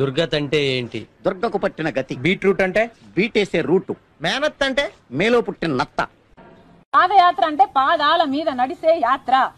దుర్గత్ అంటే ఏంటి? దుర్గకు పట్టిన గతి. బీట్రూట్ అంటే? బీటేసే రూటు. మేనత్ అంటే? మేలో పుట్టిన నత్త. పాదయాత్ర అంటే పాదాల మీద నడిసే యాత్ర.